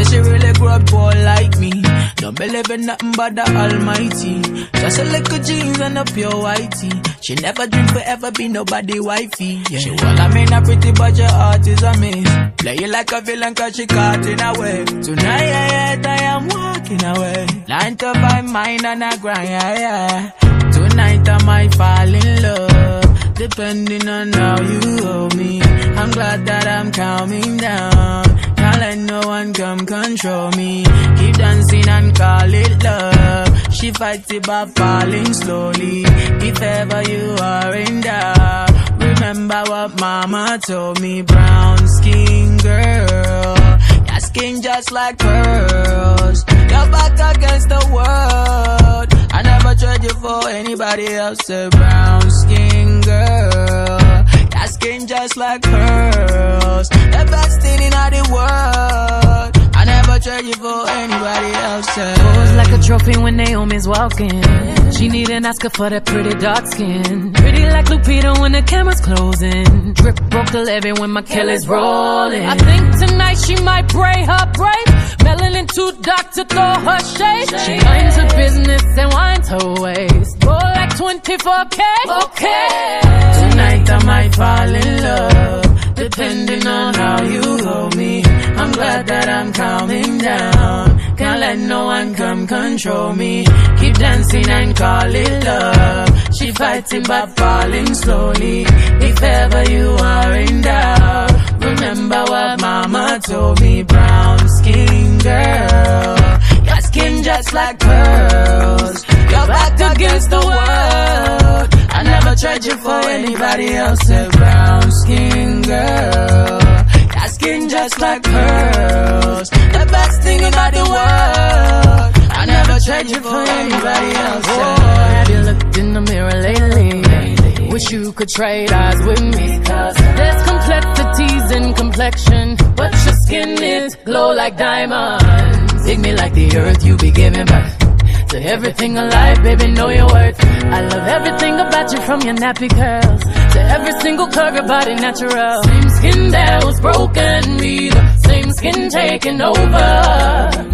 Says she really grew up poor like me. Don't believe in nothing but the Almighty. Just a little jeans and a pure whitey. She never dream forever be nobody wifey. Yeah. She well, I mean a pretty but your heart is a miss. Play you like a villain cause she caught in a way. Tonight, I am walking away. Nine to five, mind and I grind, yeah, yeah. Tonight I might fall in love, depending on how you hold me. I'm glad that I'm calming down. Can't no one come control me. Keep dancing and call it love. She fights it by falling slowly. If ever you are in doubt, remember what mama told me. Brown skin girl, your skin just like pearls. Your back against the world. I never trade you for anybody else. A brown skin girl. Your skin just like pearls. The best thing in all the world. I never trade you for anybody else. Pose like a trophy when Naomi's walking. She need an Oscar for that pretty dark skin. Pretty like Lupita when the camera's closing. Drip broke the levee when my Kelly's rolling. I think tonight she might braid her braids. Melanin too dark to throw her shade. She minds her business and winds her waist. Go like 24K. Okay. I'm calming down. Can't let no one come control me. Keep dancing and call it love. She fighting but falling slowly. If ever you are in doubt, remember what mama told me. Brown skin girl, your skin just like pearls. Your back against the world. I never tried you for anybody else. A brown skin girl. Your skin just like pearls. Thing about the world. I never change it for anybody else. Oh, have you looked in the mirror lately? Wish you could trade eyes with me. Cause there's complexities in complexion, but your skin is glow like diamonds. Dig me like the earth you be giving birth. To everything alive, baby, know your worth. I love everything about you from your nappy curls to every single curve, your body natural. Same skin that was broken, taking over.